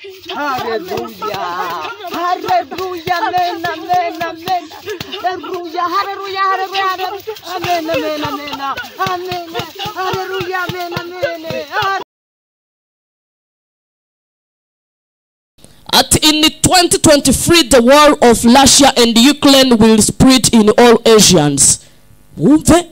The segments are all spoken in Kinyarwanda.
Haleluya. Haleluya. Amen. Amen. Amen. Haleluya. Haleluya. Haleluya. Amen. Amen. Amen. Amen. Haleluya. Amen. Amen. At in 2023, the war of Russia and Ukraine will spread in all Asians. Wumve?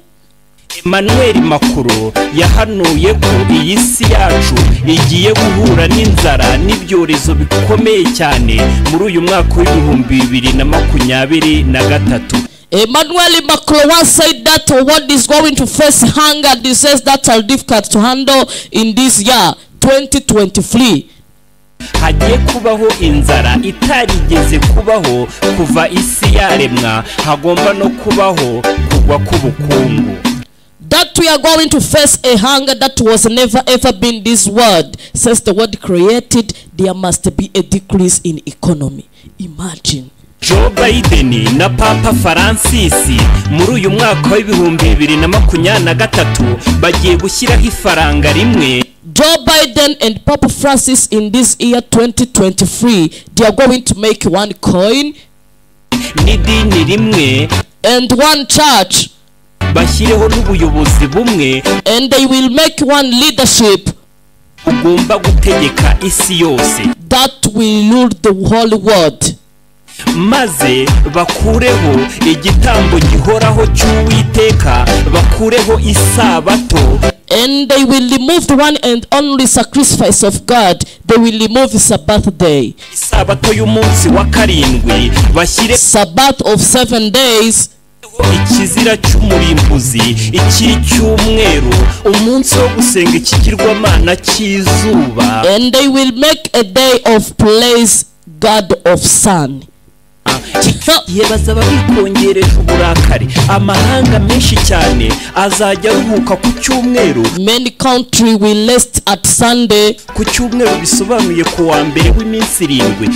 Emmanuel Macron yahanuye ko iyi si yacu igiye guhura n'inzara n'ibyorezo bikomeye cyane muri uyu mwaka w'ibihumbi bibiri na makumyabiri na gatatu Emmanuel Macron once said that the world is going to face hunger disease that are difficult to handle in this year 2023. hagiye kubaho inzara itarigeze kubaho kuva isi yaremwa hagomba no kubaho kugwa k'ubukungu That we are going to face a hunger that was never ever been this world. Since the world created, there must be a decrease in economy. Imagine. Joe Biden na Papa Francis muri uyu mwaka w'ibihumbi bibiri na makumyabiri na gatatu bagiye gushyiraho ifaranga rimwe Joe Biden and Papa Francis in this year 2023, they are going to make one coin n'idini rimwe and one church, bashyireho n'ubuyobozi bumwe and they will make one leadership bugomba gutegeka isi yose that will rule the whole world. maze bakureho igitambo gihoraho cy'uwiteka bakureho isabato And they will remove the one and only sacrifice of God. They will remove Sabbath day. isabato y'umunsi wa karindwi bashyireho Sabbath of seven days. Ikizira cy'umurimbuzi icy'icyumweru umunsi wo gusenga ikigirwamana cy'izuba And they will make a day of praise God of sun. igihe bazaba bikongereje uburakari amahanga menshi cyane azajya aruhuka ku cyumweru Many country will rest at Sunday. ku cyumweru bisobanuye ku wa mbere w'iminsi irindwi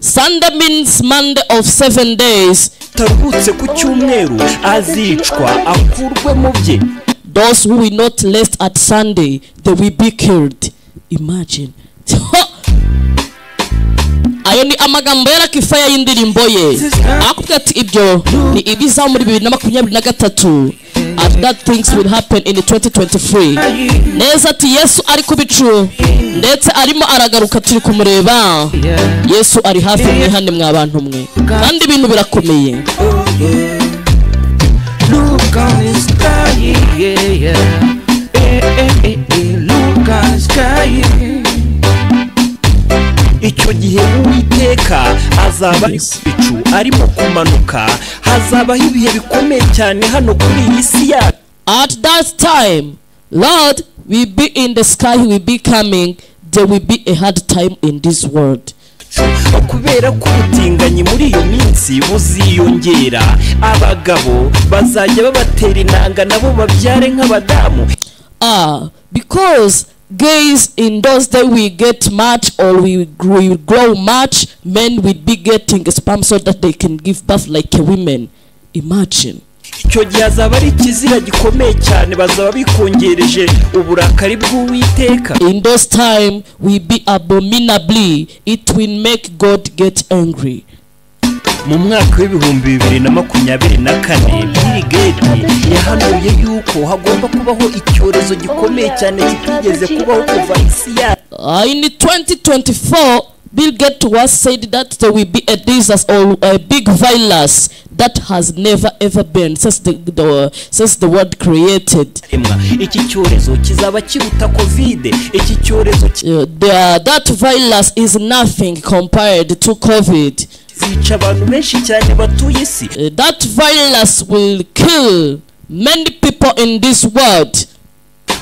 Sunday means Monday of seven days. utaruhutse ku cyumweru azicwa akurwe mu bye Those who will not rest at Sunday, they will be killed. Imagine. ayo ni amagambo yarakifaya y'indirimbo ye akubwira ati ibyo ni ibizaho muri bibiri na makumyabiri na gatatu and that things will happen in 2023 neza ati yesu ari ku bicu ndetse arimo aragaruka turi kumureba yesu ari hafi mwihane mwa bantu mwe kandi ibintu birakomeye Look on the sky, yeah, yeah. Eh, eh, eh, eh, look on the sky, yeah. Icyo gihe uwiteka azaba ari ku bicu arimo kumanuka hazabaho ibihe bikomeye cyane hano kuri iyi si yacu At that time, Lord will be in the sky, he will be coming. There will be a hard time in this world. kubera ko ubutinganyi muri iyo minsi buziyongera abagabo bazajya babatera inanga nabo babyare nk'abadamu Ah, because gays in those days we get much or we will grow much, men will be getting sperm so that they can give birth like a women. Imagine. icyo gihe azaba ari ikizira gikomeye cyane bazaba bikongereje uburakari bw'uwiteka In those time we be abominably. It will make God get angry. Mu mwaka w'ibihumbi bibiri na makumyabiri na kane Bill Gates yahanuye yuko hagomba kubaho icyorezo gikomeye cyane kitigeze kubaho kuva isi yacu Uh, in 2024, Bill Gates was said that there will be a disaster or a big virus that has never ever been since the, the since the world created. remwa iki cyorezo kizaba kiruta kovide iki cyorezo Uh, the, that virus is nothing compared to COVID. kizica abantu benshi cyane batuye isi Uh, that virus will kill many people in this world.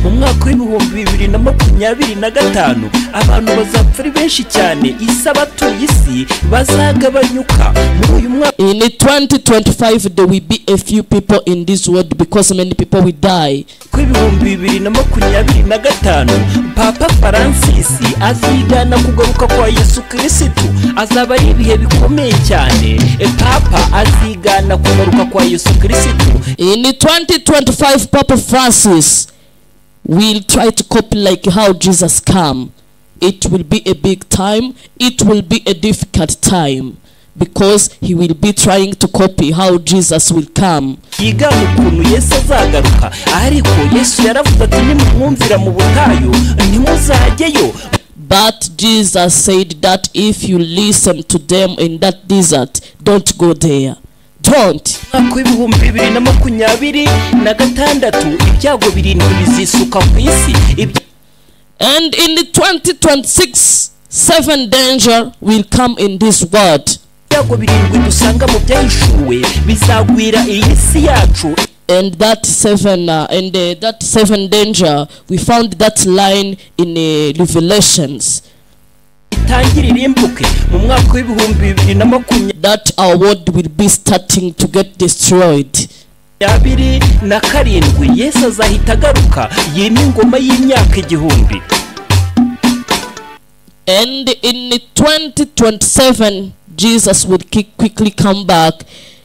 Mu mwaka w'ibihumbi bibiri na makumyabiri na gatanu abantu bazapfa ari benshi cyane. Isi abatuye isi bazagabanyuka. Muri uyu mwaka In 2025, there will be a few people in this world because many people will die. w'ibihumbi bibiri na makumyabiri na gatanu papa francis azigana kugaruka kwa yesu kirisitu azaba ari ibihe bikomeye cyane? E, papa azigana kugaruka kwa yesu kirisitu In 2025, Papa Francis will try to copy like how Jesus came. it will be a big time, it will be a difficult time because he will be trying to copy how Jesus will come. yiga ukuntu yesu azagaruka ariko yesu yaravuze ati nimumwumvira mu butayu ntimuzajyeyo But Jesus said that if you listen to them in that desert, don't go there. Don't. mwaka w'ibihumbi bibiri na makumyabiri na gatandatu ibyago birindwi bizisuka ku isi And in the 2026, seven danger will come in this world. ibyago birindwi dusanga mu byahishuwe bizagwira iyi si yacu And that seven, uh, and uh, that seven danger, we found that line in uh, Revelations. Mu mwaka w'ibihumbi bibiri na makumyabiri That our world will be starting to get destroyed. na karindwi yesu azahita agaruka yima ingoma y'imyaka igihumbi And in 2027, Jesus will qui- quickly come back.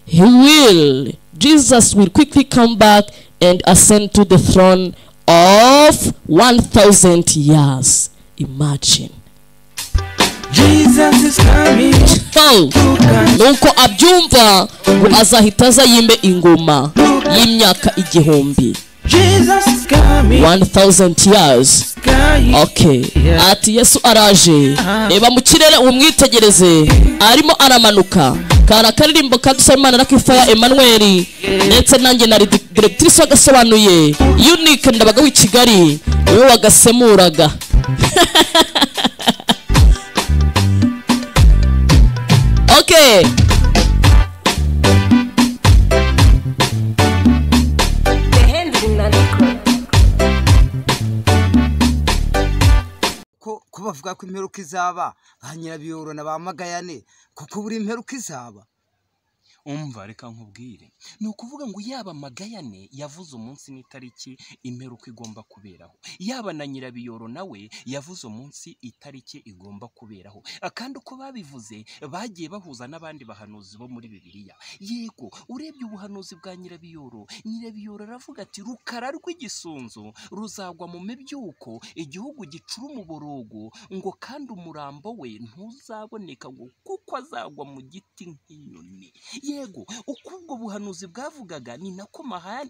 He will. Jesus will quickly come back and ascend to the throne of 1,000 years. Imagine. Nuko abyumva ngo azahita aza yimbe ingoma y'imyaka igihumbi. Jesus is coming. 1000 years. Okay. Ati yesu araje. Reba mu kirere umwitegereze. Arimo aramanuka. Kari akaririmbo kadusaba imana na kifaya emmanuel. Ndetse nanjye na directrice wagasobanuye. Unique ndabaga w'i kigali. Wowe wagasemuraga. okay ko ko bavuga ko imperuka izaba? Ba nyirabiyoro na ba magayane. Kuko buri imperuka izaba? Umva reka nkubwire. Ni ukuvuga ngo yaba magayane yavuze umunsi n'itariki imperuka igomba kuberaho. Yaba na nyirabiyoro nawe yavuze umunsi itariki igomba kuberaho. Kandi uko babivuze bagiye bahuza n'abandi bahanuzi bo muri bibiliya. Yego urebye ubuhanuzi bwa nyirabiyoro. Nyirabiyoro aravuga ati rukara rw'igisunzu ruzagwa mu mibyuko igihugu gicura umuborogo ngo kandi umurambo we ntuzaboneka ngo kuko azagwa mu giti nk'inyoni. Yego uko ubwo buhanuzi bwavugaga ni nako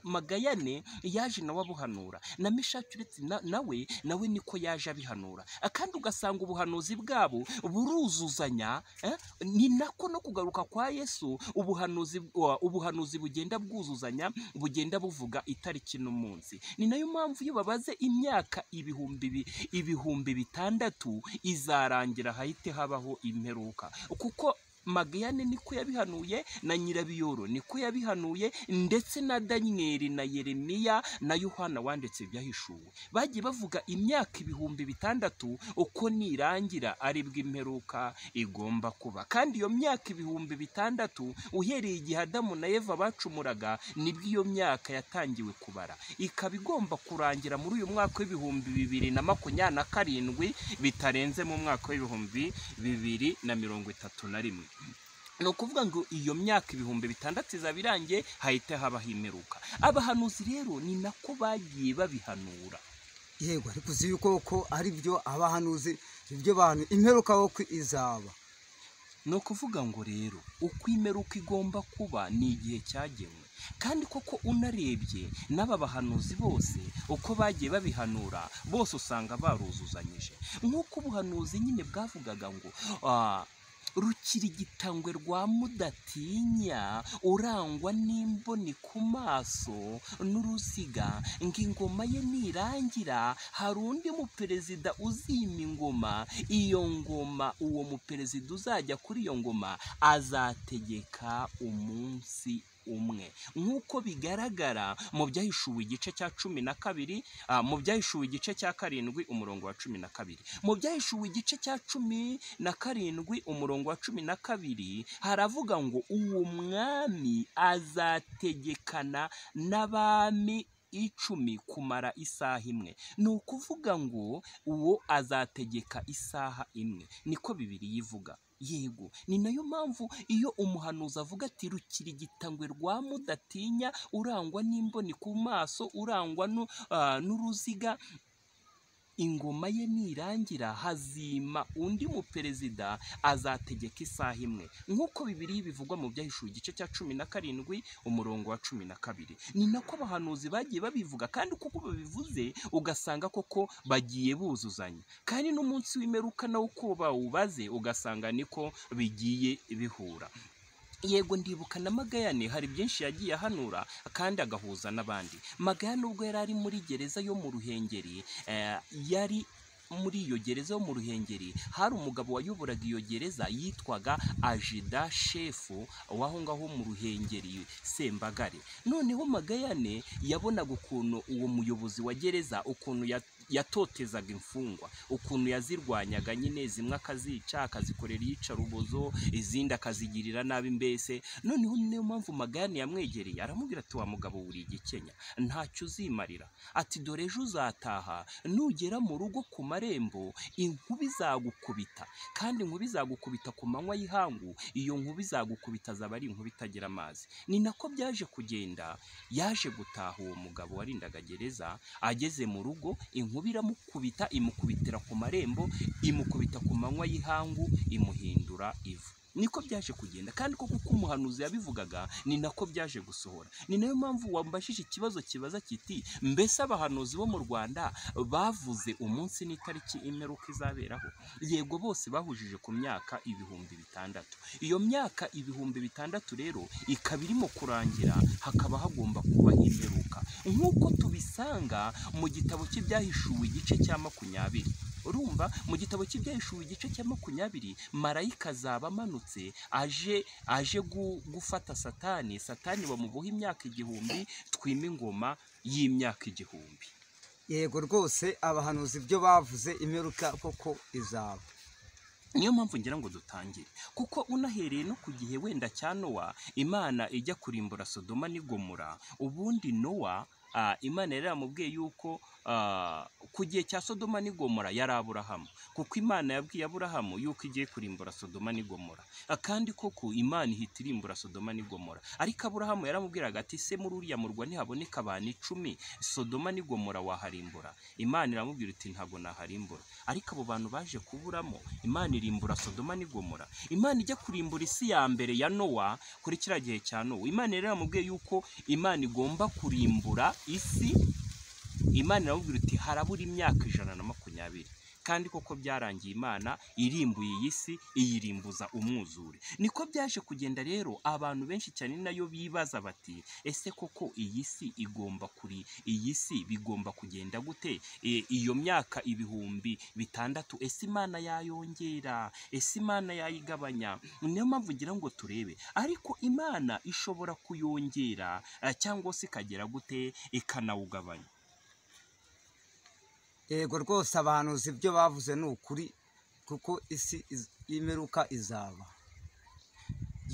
magayane yaje nawe abuhanura na mishaki uretse na- nawe nawe niko yaje abihanura kandi ugasanga ubuhanuzi bwabo buruzuzanya eh? ni nako no kugaruka kwa yesu ubuhanuzi ubuhanuzi bugenda bwuzuzanya bugenda buvuga itariki n'umunsi ni na yo mpamvu iyo babaze imyaka ibihumbi bi- ibihumbi bitandatu izarangira hahite habaho imperuka kuko magayane niko yabihanuye na nyirabiyoro niko yabihanuye ndetse na daniyeli na yeremiya na yohana wanditse ibyahishuwe bagiye bavuga imyaka ibihumbi bitandatu uko nirangira ari bwo imperuka igomba kuba. Kandi iyo myaka ibihumbi bitandatu uhereye igihe adamu na eva bacumuraga ni bwo iyo myaka yatangiwe kubara. Ikaba igomba kurangira muri uyu mwaka w'ibihumbi bibiri na makumyabiri na karindwi bitarenze mu mwaka w'ibihumbi bibiri na mirongo itatu na rimwe. Ni ukuvuga ngo iyo myaka ibihumbi bitandatu izaba irangiye hahita habaho imperuka abahanuzi rero ni nako bagiye babihanura. Yego ariko uzi yuko ko ari byo abahanuzi ibyo bantu imperuka wo izaba. Ni ukuvuga ngo rero uko imperuka igomba kuba ni igihe cyagenwe. Kandi koko unarebye n'aba bahanuzi bose uko bagiye babihanura bose usanga baruzuzanyije. Nk'uko ubuhanuzi nyine bwavugaga ngo ah, rukirigitangwe rwa mudatinya urangwa n'imboni ku maso n'uruziga. Ngo ingoma ye nirangira hari undi muperezida uzima ingoma. Iyo ngoma uwo muperezida uzajya kuri iyo ngoma azategeka umunsi umwe. Nk'uko bigaragara mu byahishuwe igice cya cumi na kabiri ah, mu byahishuwe igice cya karindwi umurongo wa cumi na kabiri. Mu byahishuwe igice cya cumi na karindwi umurongo wa cumi na kabiri haravuga ngo uwo mwami azategekana n'abami icumi kumara isaha imwe. Ni ukuvuga ngo uwo azategeka isaha imwe. Niko bibiri yivuga yego ni na yo mpamvu iyo umuhanuzi avuga ati rukirigitangwe rwa mudatinya urangwa n'imboni ku maso urangwa ah, n'uruziga ingoma ye nirangira hazima undi muperezida azategeka isaha imwe. Nk'uko bibiri bivugwa mu byahishuwe igice cya cumi na karindwi umurongo wa cumi na kabiri. Ni nako abahanuzi bagiye babivuga kandi kuko babivuze ugasanga koko bagiye buzuzanya. Kandi n'umunsi w'imperuka nawo uko bawubaze ugasanga niko bigiye bihura. Yego ndibuka na magayane hari byinshi yagiye ahanura kandi agahuza n'abandi. Magayane ubwo yari ari muri gereza yo mu ruhengeri eh, yari muri iyo gereza yo mu ruhengeri hari umugabo wayoboraga iyo gereza yitwaga ajida shefu w'aho ngaho mu ruhengeri sembagare. Noneho magayane yabonaga ukuntu uwo muyobozi wa gereza ukuntu yatotezaga imfungwa. Ukuntu yazirwanyaga nyine zimwe akazica akazikorera iyicarubozo izindi akazigirira nabi mbese. Noneho niyo mpamvu magayane yamwegereye aramubwira ati wa mugabo wuri igikenya ntacyo uzimarira. Ati dore ejo uzataha nugera mu rugo ku marembo inkuba izagukubita kandi inkuba izagukubita ku manywa y'ihangu iyo nkuba izagukubita azaba ari inkuba itagira amazi. Ni nako byaje kugenda. Yaje gutaha uwo mugabo warindaga gereza ageze mu rugo inkuba iramukubita imukubitira ku marembo imukubita ku manywa y'ihangu imuhindura ivu. Niko byaje kugenda. Kandi koko uko umuhanuzi yabivugaga ni nako byaje gusohora. Ni na yo mpamvu wambashije ikibazo kibaza kiti mbese abahanuzi bo mu rwanda bavuze umunsi n'itariki imperuka izaberaho? Yego bose bahujije ku myaka ibihumbi bitandatu. Iyo myaka ibihumbi bitandatu rero ikaba irimo kurangira hakaba hagomba kuba imperuka. Nk'uko tubisanga mu gitabo cy'ibyahishuwe igice cya makumyabiri. Urumva mu gitabo cy'ibyahishuwe igice cya makumyabiri marayika azaba amanutse aje aje gu- gufata satani satani bamuboha imyaka igihumbi twima ingoma y'imyaka igihumbi. Yego rwose abahanuzi ibyo bavuze imperuka koko izaba. Niyo mpamvu ngira ngo dutangire. Kuko unahereye no ku gihe wenda cya nowa imana ijya kurimbura sodoma n'igomora ubundi nowa imana yari yaramubwiye yuko ku gihe cya sodoma n'igomora yari aburahamu. Kuko imana yabwiye aburahamu yuko igiye kurimbura sodoma n'igomora Ah, kandi koko imana ihita irimbura sodoma n'igomora ariko aburahamu yaramubwiraga ati se muri uriya murwa ntihaboneka abantu icumi? Sodoma n'igomora waharimbura. Imana iramubwira iti ntabwo naharimbura. Ariko abo bantu baje kuburamo imana irimbura sodoma n'igomora imana ijya kurimbura isi ya mbere ya nowa kuri kiriya gihe cya nowa imana yari yaramubwiye yuko imana igomba kurimbura isi imana iramubwira iti harabura imyaka ijana na makumyabiri. Kandi koko byarangiye imana irimbuye iyi si iyirimbuza umwuzure. Niko byaje kugenda rero abantu benshi cyane na yo bibaza bati ese koko iyi si igomba kuri iyi si bigomba kugenda gute? E, iyo myaka ibihumbi bitandatu ese imana yayongera? Ese imana yayigabanya? Niyo mpamvu ngira ngo turebe ariko imana ishobora kuyongera cyangwa se ikagera gute ikanawugabanya. Yego rwose abahanuzi ibyo bavuze ni ukuri kuko isi y'imperuka izaba.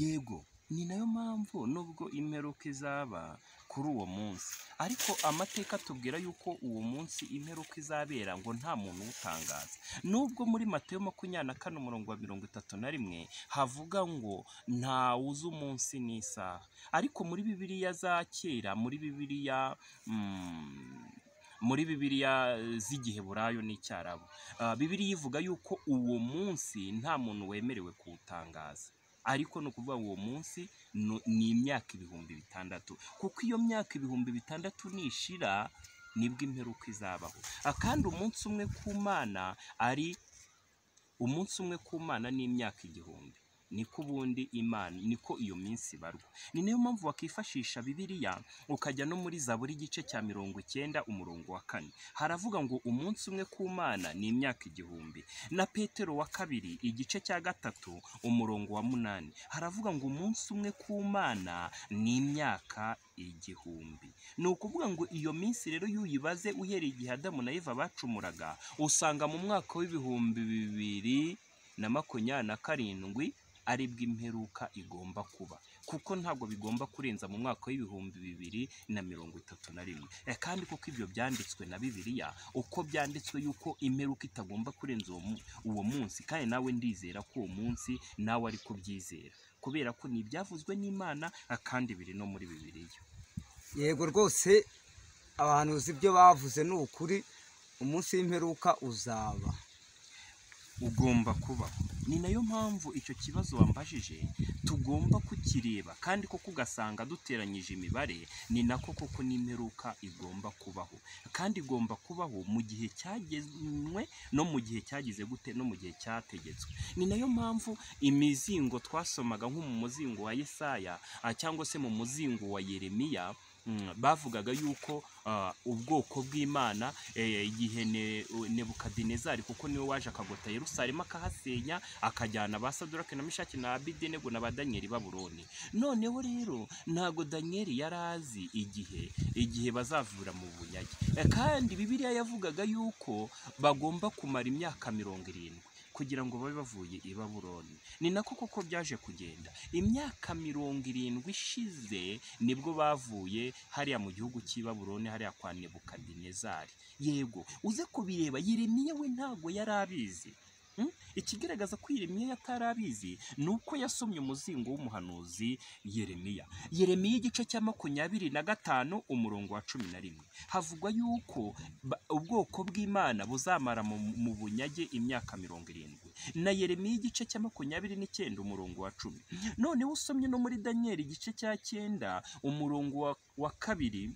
Yego ni na yo mpamvu nubwo imperuka izaba kuri uwo munsi. Ariko amateka atubwira yuko uwo munsi imperuka izabera ngo nta muntu uwutangaza nubwo muri matayo makumyabiri na kane umurongo wa mirongo itatu na rimwe havuga ngo ntawuzi umunsi n'isaha. Ariko muri bibiliya za kera muri bibiliya mm, muri bibiliya z'igihe burayo n'icyarabu. Ah, bibiliya ivuga yuko uwo munsi nta muntu wemerewe kuwutangaza. Ariko ni ukuvuga ngo uwo munsi ni imyaka ibihumbi bitandatu. Kuko iyo myaka ibihumbi bitandatu nishira ni bwo imperuka izabaho. Ah, kandi umunsi umwe ku mana ari umunsi umwe ku mana ni imyaka igihumbi. Niko ubundi imana niko iyo minsi ibarwa. Ni na yo mpamvu wakifashisha bibiliya ukajya no muri zaburi igice cya mirongo icyenda umurongo wa kane. Haravuga ngo umunsi umwe ku mana ni imyaka igihumbi. Na petero wa kabiri igice cya gatatu umurongo wa munani. Haravuga ngo umunsi umwe ku mana ni imyaka igihumbi. Ni ukuvuga ngo iyo minsi rero iyo uyibaze uhereye igihe adamu na eva bacumuraga usanga mu mwaka w'ibihumbi bibiri na makumyabiri na karindwi ari bwo imperuka igomba kuba. Kuko ntabwo bigomba kurenza mu mwaka w'ibihumbi bibiri na mirongo itatu na rimwe. Eh, kandi kuko ibyo byanditswe na bibiliya uko byanditswe yuko imperuka itagomba kurenza uwo mu- uwo munsi kandi nawe ndizera ko uwo munsi nawe ari kubyizera kubera ko ni ibyavuzwe n'imana ah, kandi biri no muri bibiliya. Yego rwose abahanuzi ibyo bavuze ni ukuri umunsi w'imperuka uzaba. Ugomba kubaho. Ni na yo mpamvu icyo kibazo wambajije tugomba kukireba kandi koko ugasanga duteranyije imibare ni nako koko n'imperuka igomba kubaho. Kandi igomba kubaho mu gihe cyagenwe no mu gihe cyagize gute no mu gihe cyategetswe. Ni na yo mpamvu imizingo twasomaga nko mu muzingo wa yesaya ah, cyangwa se mu muzingo wa yeremiya bavugaga yuko ah, ubwoko bw'imana eh, igihe Ne- nebukadinezari kuko ni we waje akagota yerusalemu akahasenya akajyana ba sadurake na mishaki na abidenego na ba daniyeli i babuloni noneho rero ntago daniyeli yari azi igihe igihe bazavura mu bunyage. Eh, kandi bibiliya yavugaga yuko bagomba kumara imyaka mirongo irindwi. Kugira ngo babe bavuye i babuloni. Ni nako koko byaje kugenda. Imyaka mirongo irindwi ishize ni bwo bavuye hariya mu gihugu cy'i babuloni hariya kwa nebukadinezari. Yego uze kubireba. Yeremiya we ntabwo yari abizi? Ikigaragaza ko yeremiya yatari abizi ni uko yasomye umuzingo w'umuhanuzi yeremiya. Yeremiya igice cya makumyabiri na gatanu umurongo wa cumi na rimwe. Havugwa yuko ubwoko bw'imana buzamara mu, bunyage imyaka mirongo irindwi. Na yeremiya igice cya makumyabiri n'icyenda umurongo wa cumi. Noneho usomye no muri daniyeli igice cya cyenda umurongo wa kabiri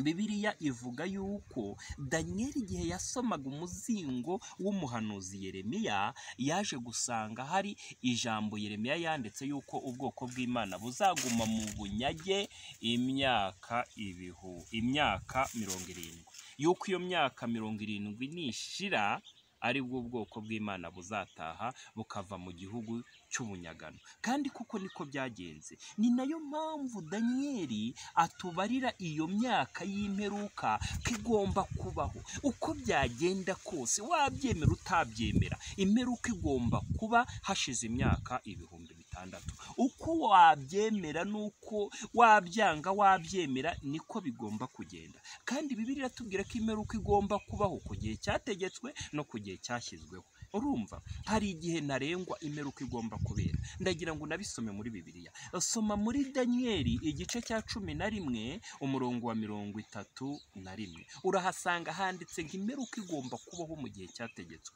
bibiliya ivuga yuko daniyeli igihe yasomaga umuzingo w'umuhanuzi yeremiya yaje gusanga hari ijambo yeremiya yanditse yuko ubwoko bw'imana buzaguma mu bunyage imyaka ibihu imyaka mirongo irindwi. Yuko iyo myaka mirongo irindwi nishira ari bwo bwoko bw'imana buzataha bukava mu gihugu cy'ubunyagano. Kandi kuko niko byagenze ni na yo mpamvu daniyeli atubarira iyo myaka y'imperuka ko igomba kubaho. Uko byagenda kose wabyemera utabyemera imperuka igomba kuba hashize imyaka ibihumbi bitandatu uko wabyemera n'uko wabyanga wabyemera niko bigomba kugenda. Kandi bibiri iratubwira ko imperuka igomba kubaho ku gihe cyategetswe no ku gihe cyashyizweho. Urumva? Hari igihe ntarengwa imperuka igomba kubera. Ndagira ngo unabisome muri bibiliya. Soma muri daniyeli igice cya cumi na rimwe umurongo wa mirongo itatu na rimwe. Urahasanga handitse ngo imperuka igomba kubaho mu gihe cyategetswe?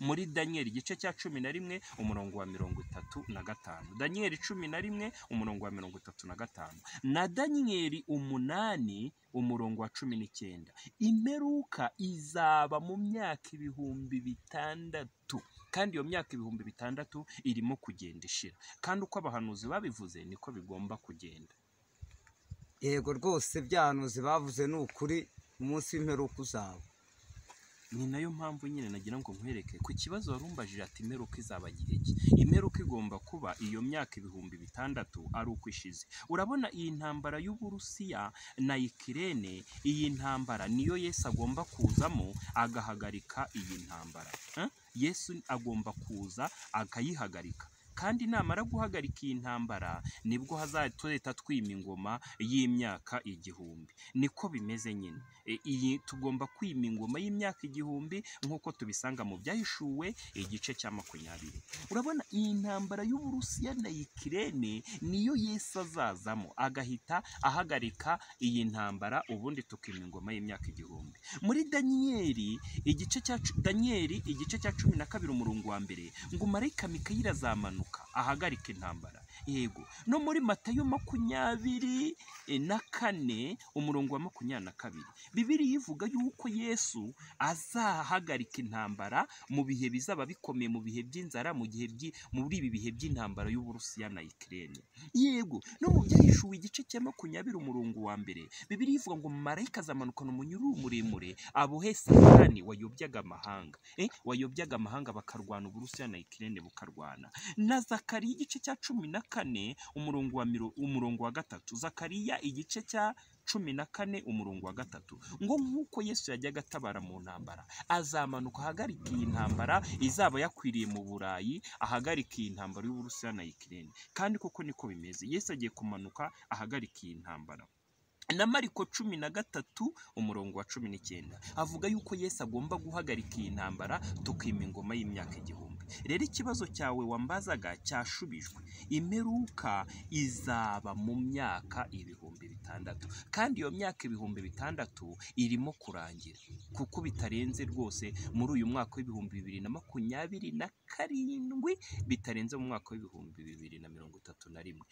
Muri daniyeli igice cya cumi na rimwe umurongo wa mirongo itatu na gatanu. Daniyeli cumi na rimwe umurongo wa mirongo itatu na gatanu. Na daniyeli umunani umurongo wa cumi n'icyenda. Imperuka izaba mu myaka ibihumbi bitandatu. Kandi iyo myaka ibihumbi bitandatu irimo kugenda ishira. Kandi uko abahanuzi babivuze niko bigomba kugenda. Yego rwose byahanuzi bavuze ni ukuri umunsi w'imperuka uzaba. Ni na yo mpamvu nyine nagira ngo nkwereke ku kibazo wari umbajije ati imperuka izaba gihe ki? Imperuka igomba kuba iyo myaka ibihumbi bitandatu ari uko ishize. Urabona iyi ntambara y'uburusiya na ikirene iyi ntambara niyo yesu agomba kuzamo agahagarika iyi ntambara. Eh? yesu agomba kuza akayihagarika. Kandi namara guhagarika iyi ntambara ni bwo hazahita twima ingoma y'imyaka igihumbi. Niko bimeze nyine. E, iyi tugomba kwima ingoma y'imyaka igihumbi nk'uko tubisanga mu byahishuwe igice cya makumyabiri. Urabona iyi ntambara y'uburusiya na ikirene niyo yesu azazamo. Agahita ahagarika iyi ntambara ubundi tukima ingoma y'imyaka igihumbi. Muri daniyeli igice cya daniyeli igice cya cumi na kabiri umurongo wa mbere ngo marayika mikayeli azamanuka. Ahagarika intambara. Yego. No muri matayo makumyabiri eh, na kane umurongo wa makumyabiri na kabiri. Bibiri ivuga yuko yesu azahagarika intambara mu bihe bizaba bikomeye mu bihe by'inzara mu gihe muri ibi bihe by'intambara y'uburusiya na ikirere yego no mu byahishuwe igice cya makumyabiri umurongo wa mbere bibiri ivuga ngo marayika azamanukana umunyururu muremure abohe satani wayobyaga amahanga. Eh, wayobyaga amahanga bakarwana uburusiya na ikirere bukarwana. Na zakariya igice cya cumi na kane umurongo wa miro- umurongo wa gatatu. Zakariya igice cya cumi na kane umurongo wa gatatu. Ngo nk'uko yesu yajyaga atabara mu ntambara azamanuka ahagarika iyi ntambara izaba yakwiriye mu burayi ahagarika iyi ntambara y'uburusiya na ikirere kandi koko niko bimeze. Yesu agiye kumanuka ahagarika iyi ntambara. Na mariko cumi na gatatu umurongo wa cumi n'icyenda. Avuga yuko yesu agomba guhagarika iyi ntambara tukima ingoma y'imyaka igihumbi. Rero ikibazo cyawe wambazaga cyashubijwe. Imperuka izaba mu myaka ibihumbi bitandatu. Kandi iyo myaka ibihumbi bitandatu irimo kurangira. Kuko bitarenze rwose muri uyu mwaka w'ibihumbi bibiri na makumyabiri na karindwi bitarenze mu mwaka w'ibihumbi bibiri na mirongo itatu na rimwe.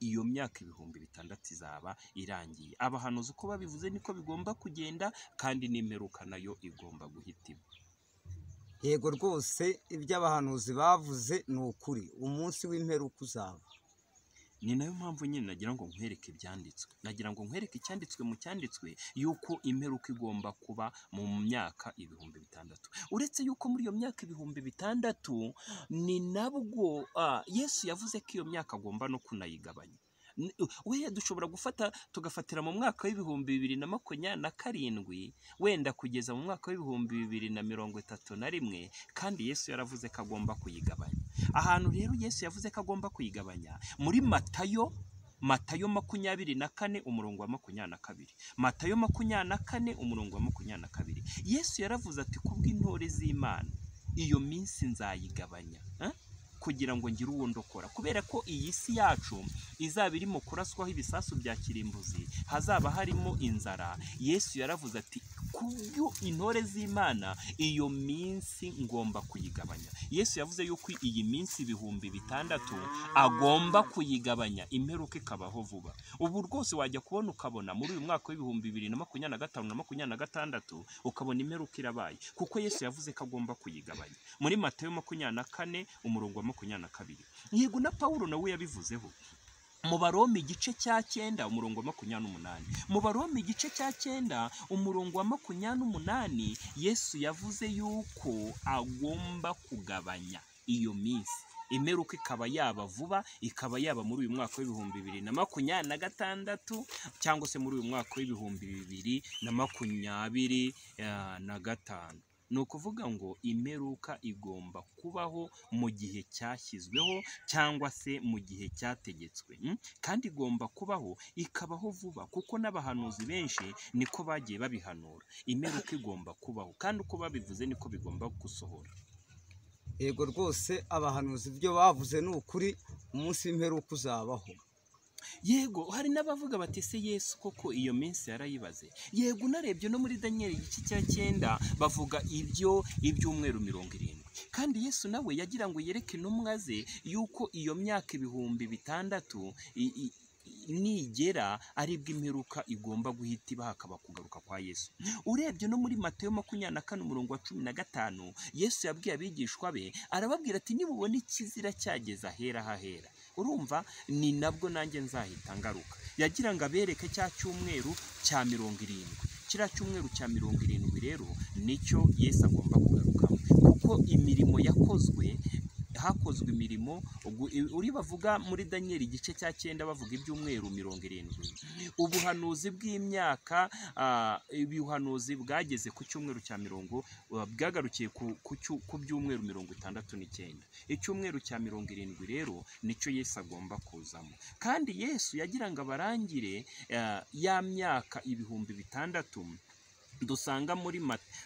Iyo myaka ibihumbi bitandatu izaba irangiye. Abahanuzi uko babivuze niko bigomba kugenda kandi n'imperuka na yo igomba guhitima yego rwose ibyo abahanuzi bavuze ni ukuri. Umunsi w'imperuka uzaba. Ni na yo mpamvu nyine nagira ngo nkwereke ibyanditswe. Nagira ngo nkwereke icyanditswe mu cyanditswe yuko imperuka igomba kuba mu myaka ibihumbi bitandatu. Uretse yuko muri iyo myaka ibihumbi bitandatu ni nabwo yesu yavuze ko iyo myaka agomba no kunayigabanya. We dushobora gufata tugafatira mu mwaka w'ibihumbi bibiri na makumyabiri na karindwi wenda kugeza mu mwaka w'ibihumbi bibiri na mirongo itatu na rimwe kandi yesu yaravuze ko agomba kuyigabanya. Ahantu rero yesu yavuze ko agomba kuyigabanya muri matayo matayo makumyabiri na kane umurongo wa makumyabiri na kabiri. Matayo makumyabiri na kane umurongo wa makumyabiri na kabiri. Yesu yaravuze ati kubw'intore z'imana iyo minsi nzayigabanya. Eh? Kugira ngo ngire uwo ndokora. Kubera ko iyi si yacu izaba irimo kuraswaho ibisasu bya kirimbuzi hazaba harimo inzara. Yesu yaravuze ati kubyo intore z'imana iyo minsi ngomba kuyigabanya. Yesu yavuze yuko iyi minsi ibihumbi bitandatu agomba kuyigabanya imperuka ikabaho vuba. Ubu rwose wajya kubona ukabona muri uyu mwaka w'ibihumbi bibiri na makumyabiri na gatanu na makumyabiri na gatandatu ukabona imperuka irabaye. Kuko yesu yavuze ko agomba kuyigabanya. Muri matayo makumyabiri na kane umurongo wa makumyabiri na kabiri. Yego na pawulo nawe yabivuzeho. Mu baroma igice cya cyenda umurongo wa makumyabiri n'umunani. Mu baroma igice cya cyenda umurongo wa makumyabiri n'umunani yesu yavuze yuko agomba kugabanya iyo minsi. Imperuka ikaba yaba vuba ikaba yaba muri uyu mwaka w'ibihumbi bibiri na makumyabiri na gatandatu cyangwa se muri uyu mwaka w'ibihumbi bibiri na makumyabiri eh, na gatanu. Ni ukuvuga ngo imperuka igomba kubaho mu gihe cyashyizweho cyangwa se mu gihe cyategetswe mm? kandi igomba kubaho ikabaho vuba kuko n'abahanuzi benshi niko bagiye babihanura. Imperuka igomba kubaho kandi uko babivuze niko bigomba gusohora. Yego rwose abahanuzi ibyo bavuze ni ukuri umunsi w'imperuka uzabaho. Yego hari n'abavuga bati ese yesu koko iyo minsi yarayibaze? Yego unarebye no muri daniyeli igice cya cyenda bavuga ibyo ibyumweru mirongo irindwi. Kandi yesu nawe yagira ngo yereke intumwa ze yuko iyo myaka ibihumbi bitandatu nigera ari bwo imperuka igomba guhita iba hakaba kugaruka kwa yesu. Urebye no muri matayo makumyabiri na kane umurongo wa cumi na gatanu yesu yabwiye abigishwa be arababwira ati nibubona ikizira cyageze ahera hahera. Urumva ni nabwo nanjye nzahita ngaruka. Yagira ngo abereke cya cyumweru cya mirongo irindwi. Kiriya cyumweru cya mirongo irindwi rero ni cyo yesu agomba kugarukamo. Kuko imirimo yakozwe hakozwe imirimo uri bavuga muri daniyeli igice cya cyenda bavuga ibyumweru mirongo irindwi. Ubuhanuzi bw'imyaka ah, ubuhanuzi bwageze ku cyumweru cya mirongo ah, bwagarukiye ku byumweru mirongo itandatu n'icyenda. Icyumweru cya mirongo irindwi rero ni cyo yesu agomba kuzamo. Kandi yesu yagira ngo abarangire ah, ya myaka ibihumbi bitandatu dusanga muri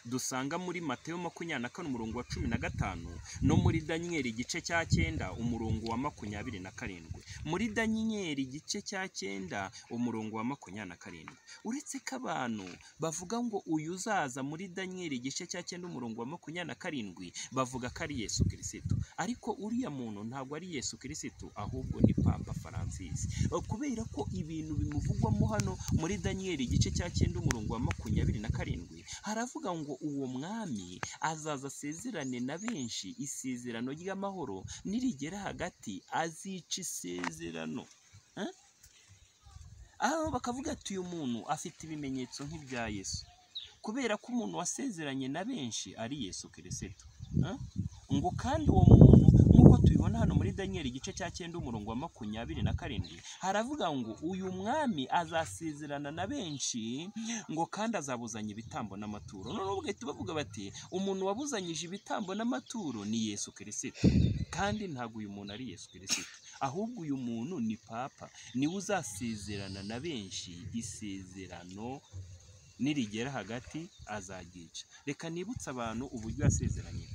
dusanga muri Matayo makumyabiri na kane umurongo wa cumi na gatanu no muri Daniyeli igice cya cyenda umurongo wa makumyabiri na karindwi. Muri Daniyeli igice cya cyenda umurongo wa makumyabiri na karindwi. Uretse ko abantu bavuga ngo uyu uzaza muri Daniyeli igice cya cyenda umurongo wa makumyabiri na karindwi bavuga ko ari Yesu Kirisitu ariko uriya muntu ntabwo ari Yesu Kirisitu ahubwo ni Papa Francis. Kubera ko ibintu bimuvugwamo hano muri Daniyeli igice cya cyenda umurongo wa makumyabiri na karindwi haravuga ngo uwo mwami azaza asezerane na benshi isezerano ry'amahoro nirigera hagati azica isezerano. Aho bakavuga ati uyu muntu afite ibimenyetso nk'ibya Yesu. Kubera ko umuntu wasezeranye na benshi ari Yesu Kirisitu Eh? ngo kandi uwo muntu nk'uko tubibona hano muri Daniyeli igice cya cyenda umurongo wa makumyabiri na karindwi haravuga ngo uyu mwami azasezerana na benshi ngo kandi azabuzanya ibitambo n'amaturo. Noneho bagahita bavuga bati umuntu wabuzanyije ibitambo n'amaturo ni Yesu Kirisitu kandi ntabwo uyu muntu ari Yesu Kirisitu ahubwo uyu muntu ni papa. Niwe uzasezerana na benshi. Isezerano nirigera hagati azagica reka nibutse abantu uburyo yasezeranye.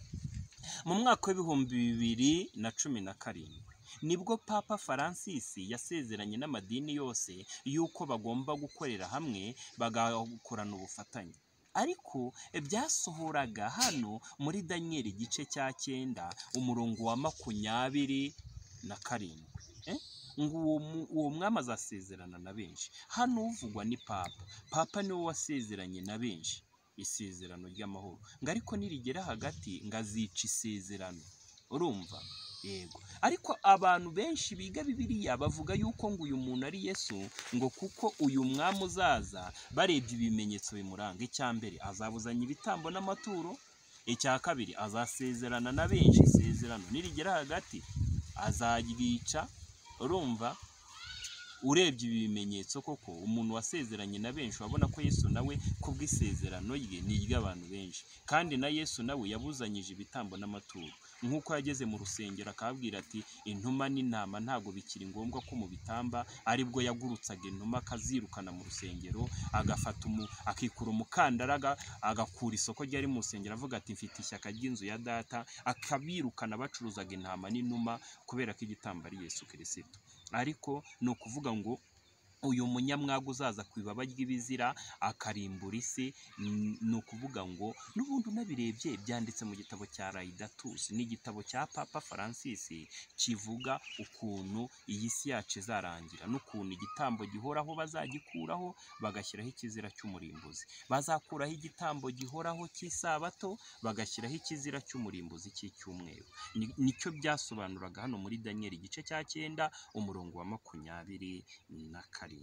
Mu mwaka w'ibihumbi bibiri na cumi na karindwi ni bwo papa francis yasezeranye n'amadini yose y'uko bagomba gukorera hamwe bagakorana ubufatanye. Ariko byasohoraga hano muri daniyeli igice cya cyenda umurongo wa makumyabiri na karindwi. Eh? ngo uwo mwami azasezerana na benshi. Hano uvugwa ni papa. Papa ni we wasezeranye na benshi. Isezerano ry'amahoro. Ngo ariko nirigera hagati ngo azica isezerano. Urumva? Yego. Ariko abantu benshi biga bibiliya bavuga yuko ngo uyu muntu ari yesu ngo kuko uyu mwami uzaza barebye ibimenyetso bimuranga. Icya mbere azabuzanya ibitambo n'amaturo. Icya kabiri azasezerana na benshi isezerano. Nirigera hagati azayibica urumva? Urebye ibi bimenyetso koko umuntu wasezeranye na benshi wabona ko yesu nawe kubw'isezerano rye ni iry'abantu benshi. Kandi na yesu nawe yabuzanyije ibitambo n'amaturo. Nk'uko yageze mu rusengero akababwira ati intuma n'intama ntabwo bikiri ngombwa ko mu bitamba ari bwo yagurutsaga intuma akazirukana mu rusengero agafata akikura umukandara aga- agakura isoko ryari mu rusengero. Avuga ati mfite ishyaka ry'inzu ya data akabirukana bacuruzaga intama n'inuma kubera ko igitambo ari yesu kirisito ariko ni ukuvuga ngo uyu munyamwaga uzaza ku ibaba ry'ibizira akarimbura isi ni ukuvuga ngo n'ubundi unabirebye byanditse mu gitabo cya Laudatus ni igitabo cya Papa Francis kivuga ukuntu iyi si yacu izarangira n'ukuntu igitambo gihoraho bazagikuraho bagashyiraho ikizira cy'umurimbuzi. Bazakuraho igitambo gihoraho cy'isabato bagashyiraho ikizira cy'umurimbuzi cy'icyumweru. Ni- ni cyo byasobanuraga hano muri Daniel igice cya cyenda umurongo wa makumyabiri na karindwi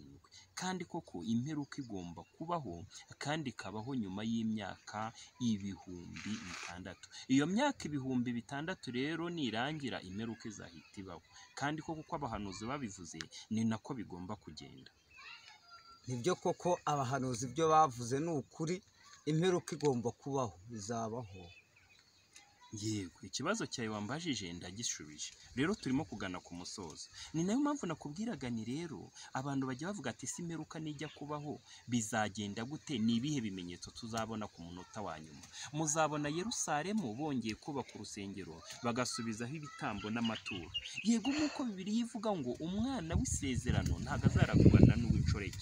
kandi koko imperuka igomba kubaho kandi ikabaho nyuma y'imyaka ibihumbi bitandatu. Iyo myaka ibihumbi bitandatu rero nirangira imperuka izahita ibaho. Kandi koko uko abahanuzi babivuze ni nako bigomba kugenda. Nibyo koko abahanuzi ibyo bavuze ni ukuri imperuka igomba kubaho izabaho. Yego ikibazo cyawe wambajije ndagishubije. Rero turimo kugana ku musozo. Ni na yo mpamvu nakubwiraga ni rero abantu bajya bavuga ati ese imperuka nijya kubaho bizagenda gute? Ni ibihe bimenyetso tuzabona ku munota wa nyuma? Muzabona yerusalemu bongeye kubaka urusengero bagasubizaho ibitambo n'amaturo. Yego nk'uko bibiri ivuga ngo umwana w'isezerano ntabwo azaragurana n'uw'inshoreke.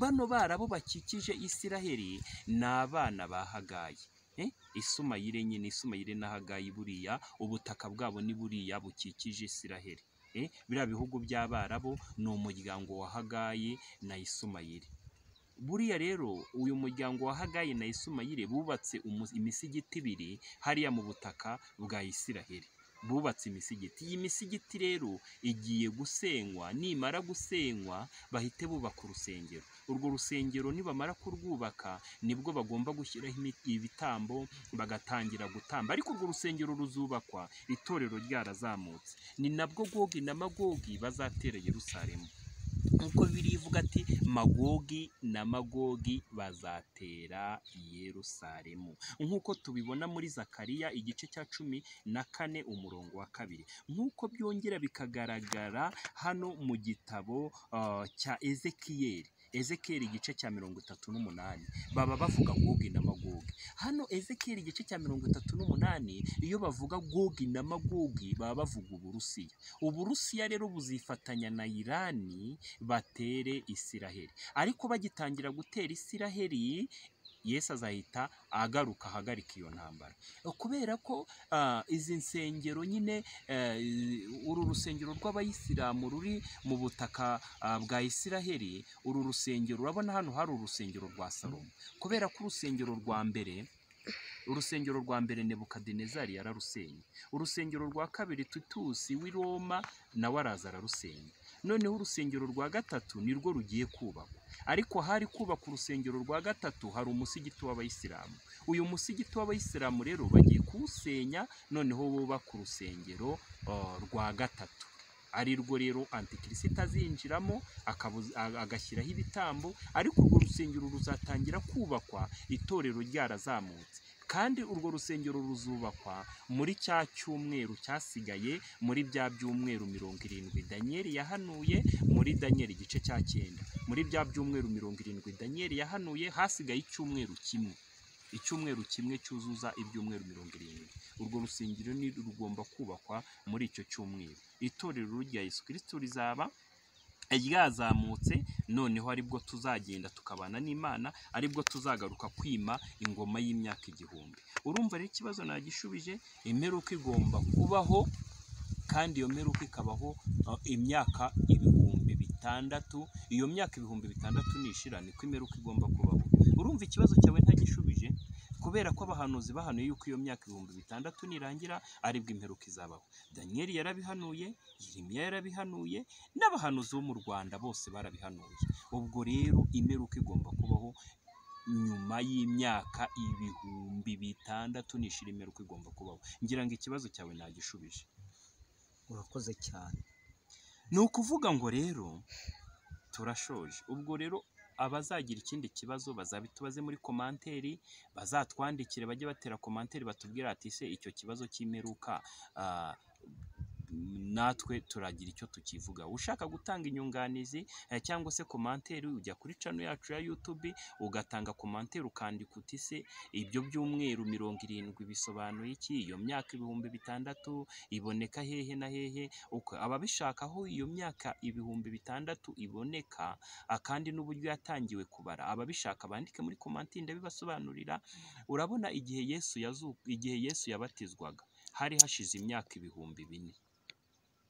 Bano barabo bakikije isiraheli ni abana ba hagayi. Eh, isumayire nyine isumayire na hagayi buriya ubutaka bwabo ni buriya bukikije isiraheli. Eh, biriya bihugu by'abarabu ni umuryango wa hagayi na isumayire. Buriya rero uyu muryango wa hagayi na isumayire bubatse imisigiti ibiri hariya mu butaka bwa isiraheli. Bubatse imisigiti. Iyi misigiti rero igiye gusenywa nimara gusenywa bahite bubaka urusengero. Urwo rusengero nibamara kurwubaka ni bwo bagomba gushyiraho ibitambo bagatangira gutamba. Ariko urwo rusengero ruzubakwa itorero ryarazamutse. Ni nabwo gogi na magogi bazatera yerusalemu. Nk'uko birivuga ati magogi na magogi bazatera yerusalemu. Nk'uko tubibona muri zakariya igice cya cumi na kane umurongo wa kabiri. Nk'uko byongera bikagaragara hano mu gitabo ah, cya ezekiyeli. Ezekiyeli igice cya mirongo itatu n'umunani. Baba bavuga gogi na magogi hano ezekiyeli igice cya mirongo itatu n'umunani iyo bavuga gogi na magogi baba bavuga uburusiya. Uburusiya rero buzifatanya na irani batere isiraheli ariko bagitangira gutera isiraheli yesu azahita agaruka ahagarika iyo ntambara. Kubera ko izi nsengero nyine eh, uru rusengero rw'abayisilamu ruri mu butaka bwa isiraheli uru rusengero urabona hano hari urusengero rwa salomo. Kubera ko urusengero rwa mbere urusengero rwa mbere nebukadinezari yararusenye. Urusengero rwa kabiri tutusi w'i roma nawe araza ararusenya noneho urusengero rwa gatatu nirwo rugiye kubakwa. Ariko hari kubaka urusengero rwa gatatu hari umusigiti w'abayisilamu. Uyu musigiti w'abayisilamu rero bagiye kuwusenya noneho bubaka urusengero ah, rwa gatatu. Ari rwo rero antikirisita azinjiramo agashyiraho ibitambo ariko urwo rusengero ruzatangira kubakwa itorero ryarazamutse kandi urwo rusengero ruzubakwa muri cya cyumweru cyasigaye muri bya byumweru mirongo irindwi. Daniyeli yahanuye muri daniyeli igice cya cyenda. Muri bya byumweru mirongo irindwi daniyeli yahanuye hasigaye icyumweru kimwe. Icyumweru kimwe cyuzuza ibyumweru mirongo irindwi. Urwo rusengero ni rugomba kubakwa muri icyo cyumweru. Itorero rya yesu kirisito rizaba ryazamutse noneho ari bwo tuzagenda tukabana n'imana ari bwo tuzagaruka kwima ingoma y'imyaka igihumbi. Urumva rero ikibazo nagishubije imperuka igomba kubaho kandi iyo mperuka ikabaho uh, imyaka ibihumbi bitandatu iyo myaka ibihumbi bitandatu nishira niko imperuka igomba kubaho. Urumva ikibazo cyawe ntagishubije kubera ko abahanuzi bahanuye yuko iyo myaka ibihumbi bitandatu nirangira ari bwo imperuka izabaho. Daniyeli yarabihanuye yeremiya yarabihanuye n'abahanuzi bo mu rwanda bose barabihanuye ubwo rero imperuka igomba kubaho nyuma y'imyaka ibihumbi bitandatu nishira imperuka igomba kubaho. Ngira ngo ikibazo cyawe nagishubije. Urakoze cyane. Ni ukuvuga ngo rero turashoje. Ubwo rero abazagira ikindi kibazo bazabitubaze muri komanteri bazatwandikire bajye batera komanteri batubwira ati se icyo kibazo cy'imperuka ah, natwe turagira icyo tukivuga. Ushaka gutanga inyunganizi eh, cyangwa se komanteri ujya kuri cano yacu ya YouTube ugatanga komanteri ukandika uti se ibyo byumweru mirongo irindwi bisobanuye iki? Iyo myaka ibihumbi bitandatu iboneka hehe na hehe? Ababishaka aho iyo myaka ibihumbi bitandatu iboneka kandi n'uburyo yatangiwe kubara. Ababishaka bandike muri komanteri ndabibasobanurira. Urabona igihe Yesu igihe Yesu yabatizwaga. Hari hashize imyaka ibihumbi bine.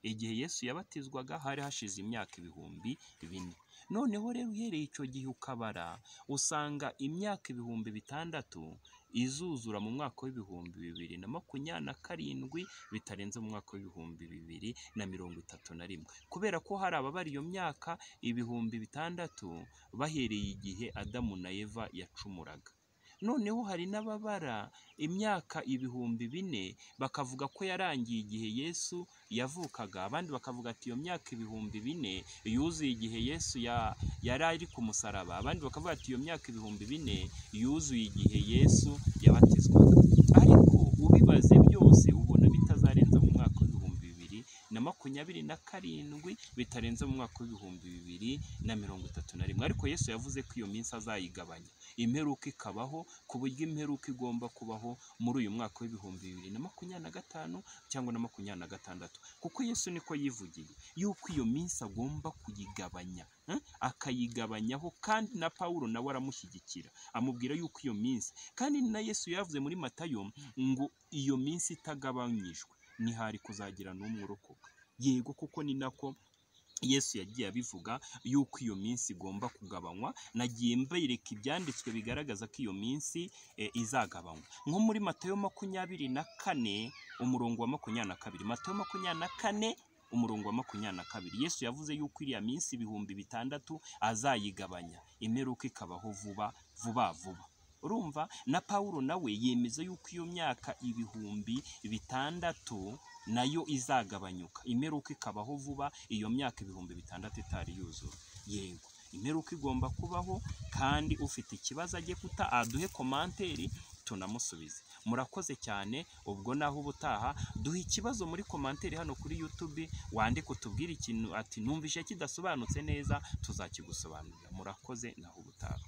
Igihe Yesu yabatizwaga hari hashize imyaka ibihumbi bine. Noneho rero uhereye icyo gihe ukabara usanga imyaka ibihumbi bitandatu izuzura mu mwaka w'ibihumbi bibiri na makumyabiri na karindwi bitarenze mu mwaka w'ibihumbi bibiri na mirongo itatu na rimwe. Kubera ko hari ababara iyo myaka ibihumbi bitandatu bahereye igihe adamu na eva yacumuraga. Noneho hari n'ababara imyaka ibihumbi bine bakavuga ko yarangiye igihe yesu yavukaga. Abandi bakavuga ati iyo myaka ibihumbi bine yuzuye igihe yesu ya- yari ari ku musaraba. Abandi bakavuga ati iyo myaka ibihumbi bine yuzuye igihe yesu yabatizwaga. Ariko ubibaze byose ubona bitazarenza mu mwaka w'ibihumbi bibiri na makumyabiri na karindwi bitarenze mu mwaka w'ibihumbi bibiri na mirongo itatu na rimwe. Ariko yesu yavuze ko iyo minsi azayigabanya. Imperuka ikabaho ku buryo imperuka igomba kubaho muri uyu mwaka w'ibihumbi bibiri na makumyabiri na gatanu cyangwa na makumyabiri na gatandatu. Kuko yesu niko yivugiye yuko iyo minsi agomba kuyigabanya eh, akayigabanyaho kandi na pawulo nawe aramushyigikira. Amubwira yuko iyo minsi kandi na yesu yavuze muri matayo ngo iyo minsi itagabanyijwe ntihari kuzagira n'umwe urokoka. Yego kuko ni nako yesu yagiye abivuga yuko iyo minsi igomba kugabanywa nagiye mbereka ibyanditswe bigaragaza ko iyo minsi eh, izagabanywa. Nko muri matayo makumyabiri na kane umurongo wa makumyabiri na kabiri. Matayo makumyabiri na kane umurongo wa makumyabiri na kabiri. Yesu yavuze yuko iriya minsi ibihumbi bitandatu azayigabanya. Imperuka ikabaho vuba vuba vuba. Urumva? Na pawulo nawe yemeza yuko iyo myaka ibihumbi bitandatu na yo izagabanyuka. Imperuka ikabaho vuba iyo myaka ibihumbi bitandatu itari yuzura yego. Imperuka igomba kubaho kandi ufite ikibazo ajye kuta aduhe komanteri tunamusubize. Murakoze cyane ubwo naho ubutaha. Duha ikibazo muri komanteri hano kuri youtube wandike utubwire ikintu ati numvishe kidasobanutse neza tuzakigusobanurira. Murakoze naho ubutaha.